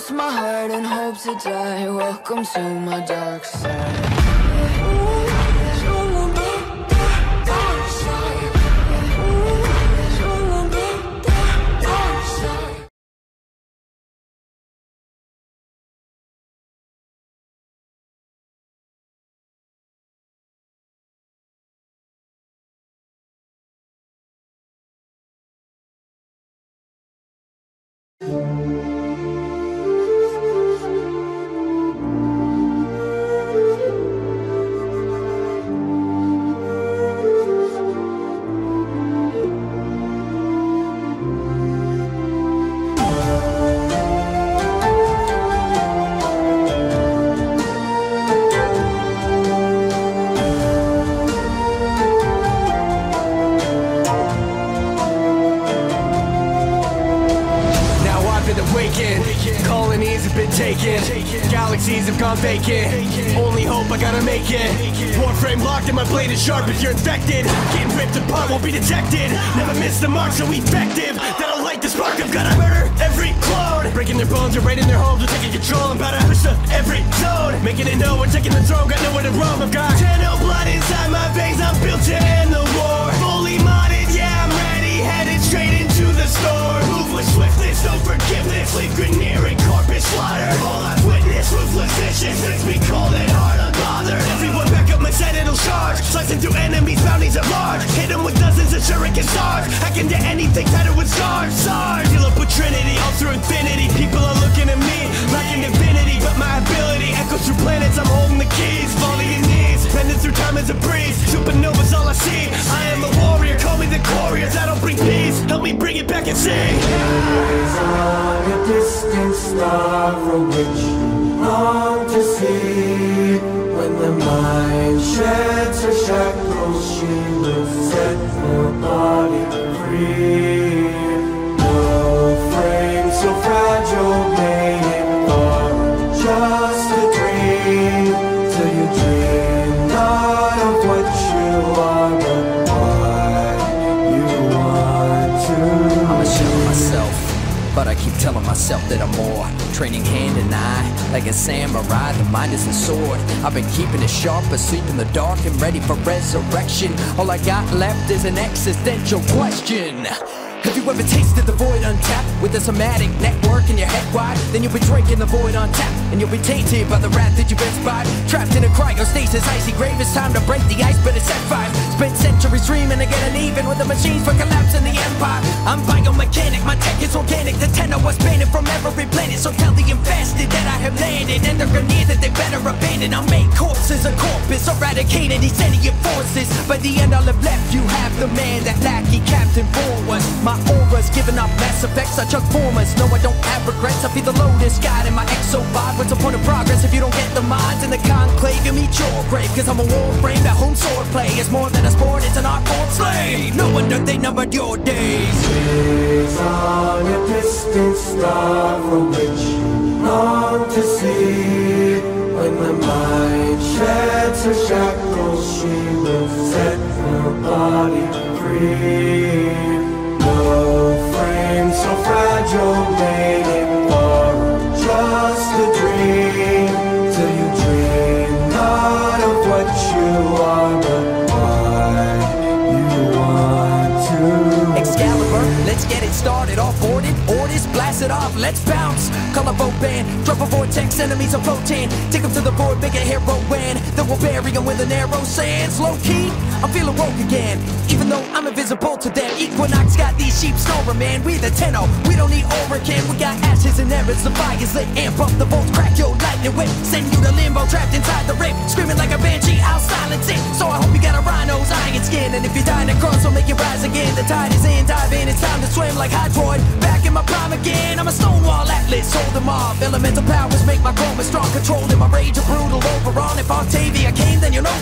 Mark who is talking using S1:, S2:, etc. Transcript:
S1: lost my heart and hope to die. Welcome to my dark side.
S2: Colonies have been taken, galaxies have gone vacant. Only hope I gotta make it. Warframe locked and my blade is sharp if you're infected. Getting ripped apart won't be detected. Never miss the mark, so effective. That'll light the spark. I've gotta murder every clone. Breaking their bones and raiding their homes. We're taking control. I'm about to push to every zone. Making it known we're taking the throne. Got nowhere to roam. I've got Tenno blood inside my veins. I'm built to end the war. Fully modded, yeah, I'm ready. Headed straight into of stars. I can do anything, tattered with scars. Sarge, heal up with Trinity, all through infinity. People are looking at me, lacking divinity. But my ability echoes through planets, I'm holding the keys. Falling your knees, bending through time as a breeze. Supernova's all I see. I am a warrior, call me the Glorious. I don't bring peace, help me bring it back and sing.
S3: Is on a distant star which long to see. When the mind sheds her shackles, she will set her body free.
S4: Myself that I'm more. Training hand and eye, like a samurai, the mind is a sword. I've been keeping it sharp, asleep in the dark and ready for resurrection. All I got left is an existential question. Have you ever tasted the void untapped with a somatic network in your head wide? Then you'll be drinking the void on tap, and you'll be tainted by the wrath that you've inspired. Trapped in a cryostasis, icy grave. It's time to break the ice, but it's set fire. Spent centuries dreaming to get getting even with the machines for collapsing the empire. I'm biomechanic, my tech is organic. The tenor was painted from every planet. So tell the infested that I have landed, and they're gonna that they better abandon. I'll make corpses a corpus, eradicating these sentient forces. By the end, I'll have left you half the man that lackey Captain Vor was. My aura's giving off mass effects. I chuck formers. No, I don't have regrets. I feel the lotus god in my exobot. What's the point of progress if you don't get the mods in the conclave? You meet your grave, cause I'm a warframe that home sword play. It's more than a sport, it's an art form slave. No wonder they numbered your days.
S3: Is on a distant star from which long to see. When the mind sheds her shackles, she will set her body free. No frame so fragile made
S4: off, let's bounce. Call a Vauban, drop a vortex, enemies of protein. Take them to the board, make a hero win. Then we'll bury them with Inaros sands. Low key, I'm feeling woke again. Even though I'm invisible to them. Equinox got these sheep snoring, man. We the Tenno, we don't need Oracan. We got ashes and errands, the fire's lit. Amp up the bolts, crack your lightning whip. Send you to limbo, trapped inside the rip. Screaming like a banshee, I'll silence it. So I hope you got a rhino's iron skin. And if you're dying to cross, I'll make you rise again. The tide is in, in, like Hydroid. Back in my prime again, I'm a stonewall atlas, hold them off. Elemental powers make my chroma strong, controlling my rage, a brutal overall. If Octavia came, then you know